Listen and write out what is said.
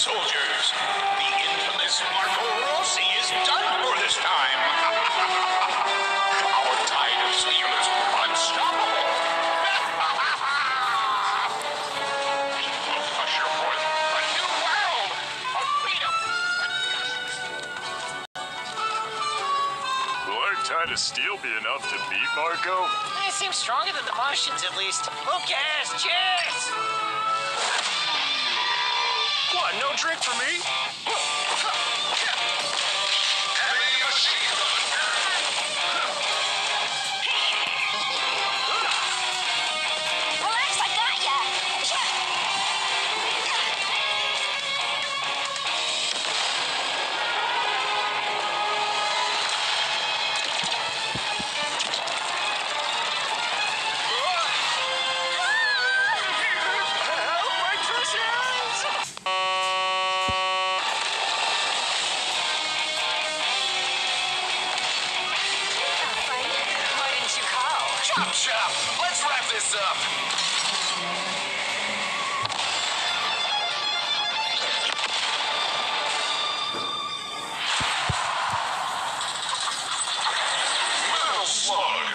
soldiers. The infamous Marco Rossi is done for this time. Our tide of steel is unstoppable. We'll usher forth a new world of freedom. Will our tide of steel be enough to beat Marco? It seems stronger than the Martians, at least. Who cares? Cheers! Drink for me? Chop chop. Let's wrap this up. Metal slug.